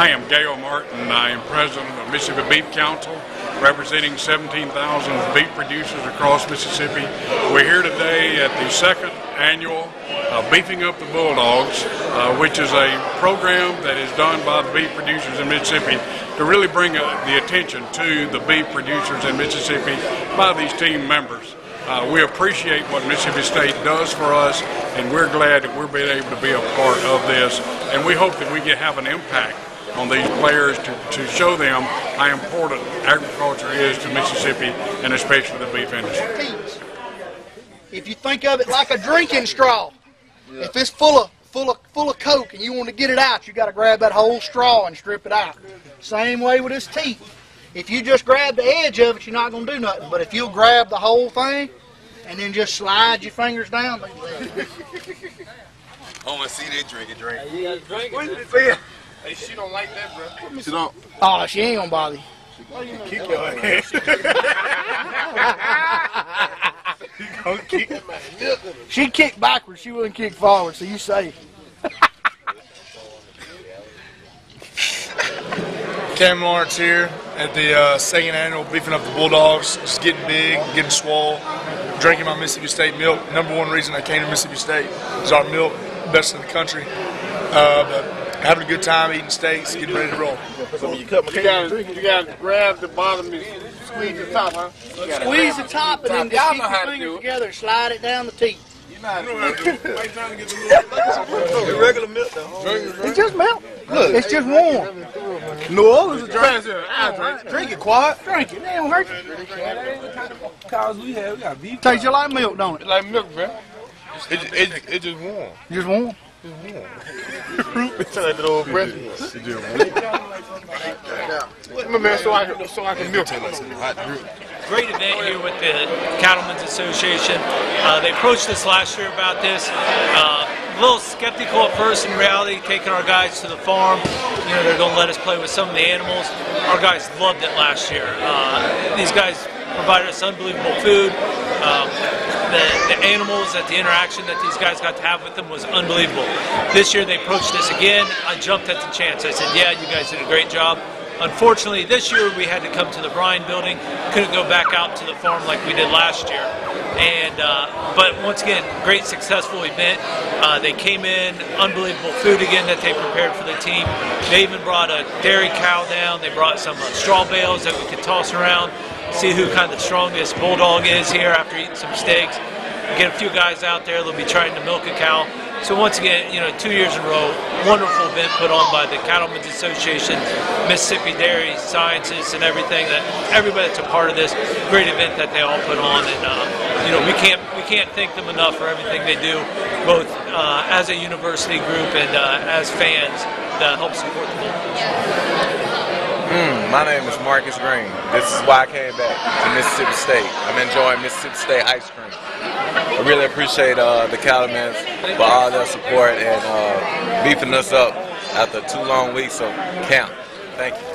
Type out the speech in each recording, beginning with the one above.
I am Gale Martin. I am president of the Mississippi Beef Council, representing 17,000 beef producers across Mississippi. We're here today at the second annual uh, Beefing Up the Bulldogs, uh, which is a program that is done by the beef producers in Mississippi to really bring uh, the attention to the beef producers in Mississippi by these team members. Uh, we appreciate what Mississippi State does for us, and we're glad that we're being able to be a part of this. And we hope that we can have an impact on these players to, to show them how important agriculture is to Mississippi and especially the beef industry. If you think of it like a drinking straw, if it's full of full of full of coke and you want to get it out, you got to grab that whole straw and strip it out. Same way with this teeth. If you just grab the edge of it, you're not going to do nothing. But if you'll grab the whole thing and then just slide your fingers down, I want to see they drink it, drink. You gotta drink it. Did you say? Hey, she don't like that, bro. She don't. oh, she ain't gonna bother you. Kick your ass. She gonna kick him. She kicked backwards, she wouldn't kick forward, so you safe. Cam Lawrence here at the uh, second annual Beefing Up the Bulldogs. Just getting big, getting swole, drinking my Mississippi State milk. Number one reason I came to Mississippi State is our milk, best in the country. Uh, but having a good time eating steaks, getting ready to roll. You gotta, you gotta grab the bottom and squeeze the top, huh? Squeeze the top and then just keep know your fingers together and slide it down the teeth. The regular milk though. It's just milk. Look, it's just warm. New Orleans is drink. It. Drink. Drink it, quiet. Drink it. It don't hurt you. Cows we have, we got beef. Tastes just like milk, don't it? Like milk, bro. It, it, it just warm. Just warm. It's like that old breath. Come on, man, so I can, so I can milk it. great event here with the Cattlemen's Association. Uh, they approached us last year about this. Uh, a little skeptical at first. In reality, taking our guys to the farm, you know, they're going to let us play with some of the animals. Our guys loved it last year. Uh, these guys provided us unbelievable food. Um, the, the animals, that the interaction that these guys got to have with them was unbelievable. This year they approached us again. I jumped at the chance. I said, "Yeah, you guys did a great job." Unfortunately, this year we had to come to the Bryan building. Couldn't go back out to the farm like we did last year. And uh, but once again, great successful event. Uh, they came in, unbelievable food again that they prepared for the team. They even brought a dairy cow down. They brought some uh, straw bales that we could toss around, see who kind of the strongest bulldog is here after eating some steaks. Get a few guys out there. They'll be trying to milk a cow. So once again, you know, two years in a row, wonderful event put on by the Cattlemen's Association, Mississippi Dairy Sciences, and everything that everybody that's a part of this great event that they all put on. And uh, you know, we can't we can't thank them enough for everything they do, both uh, as a university group and uh, as fans that help support the Bulldogs. My name is Marcus Green. This is why I came back to Mississippi State. I'm enjoying Mississippi State ice cream. I really appreciate uh, the Cattlemen's for all their support and uh, beefing us up after two long weeks of camp. Thank you.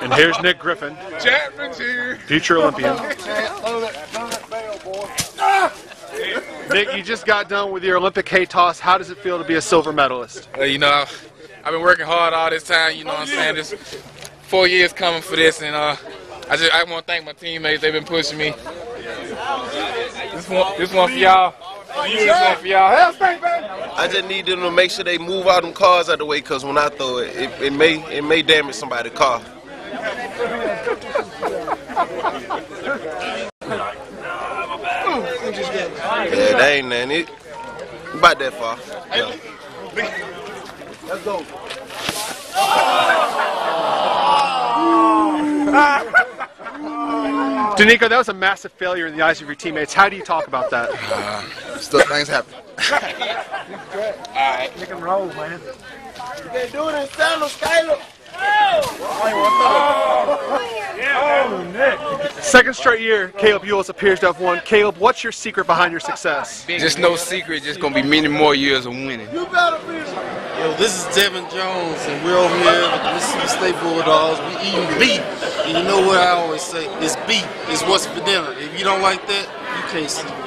And here's Nick Griffin, Chapman's here. future Olympian. That, throw that bell, boy. Nick, you just got done with your Olympic hay toss. How does it feel to be a silver medalist? Uh, you know, I've, I've been working hard all this time. You know what I'm saying? This four years coming for this, and uh, I just I want to thank my teammates. They've been pushing me. This one, this one for y'all. This one for y'all. Hell, thank baby. I just need them to make sure they move all them cars out of the way, cause when I throw it, it, it may it may damage somebody's car. Yeah, that ain't nothing. It about that far. Yeah. Let's go. Denico, that was a massive failure in the eyes of your teammates. How do you talk about that? Uh, Still things happen. Pick and roll, man. They do it in sandals, Kaleb. Second straight year, Kaleb Eulls appears to have won. Kaleb, what's your secret behind your success? Just no secret. Just gonna be many more years of winning. You better be. So this is Devin Jones, and we're over here with the Mississippi State Bulldogs. We eating beef, and you know what I always say: it's beef. It's what's for dinner. If you don't like that, you can't see.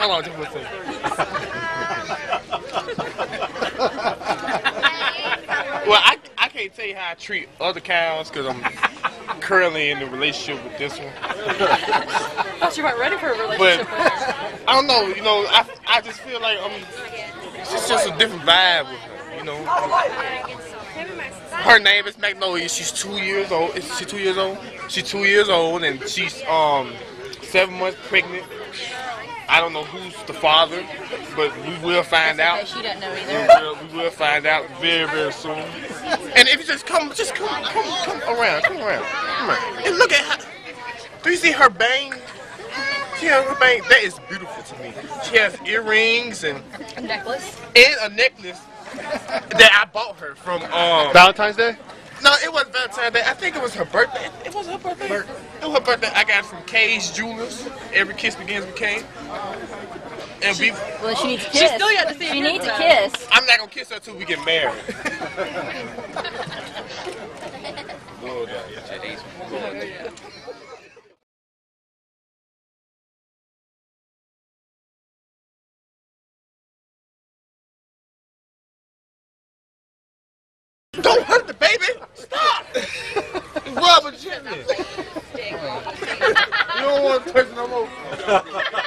Hold on, just one second. well, I, I can't tell you how I treat other cows because I'm currently in a relationship with this one. thought you weren't ready for a relationship her. I don't know, you know, I, I just feel like I'm, it's just a different vibe with her, you know. Her name is Magnolia. She's two years old. Is she two years old? She's two years old, and she's um seven months pregnant. I don't know who's the father, but we will find out. She doesn't know We either. will, we will find out very, very soon. And if you just come, just come, come, come around, come around, come around, and look at her. Do you see her bang? She has her bang. That is beautiful to me. She has earrings and A necklace. and a necklace that I bought her from um. Valentine's Day? No, it wasn't Valentine's Day. I think it was her birthday. It was her birthday. It was her birthday. I got from Kay's Jewelers. Every kiss begins with K. And we. Well, she needs to kiss. She still yet to see She a needs a kiss, kiss. I'm not gonna kiss her till we get married. Don't hurt the baby. Stop. Rub it gently. You don't want to touch no more.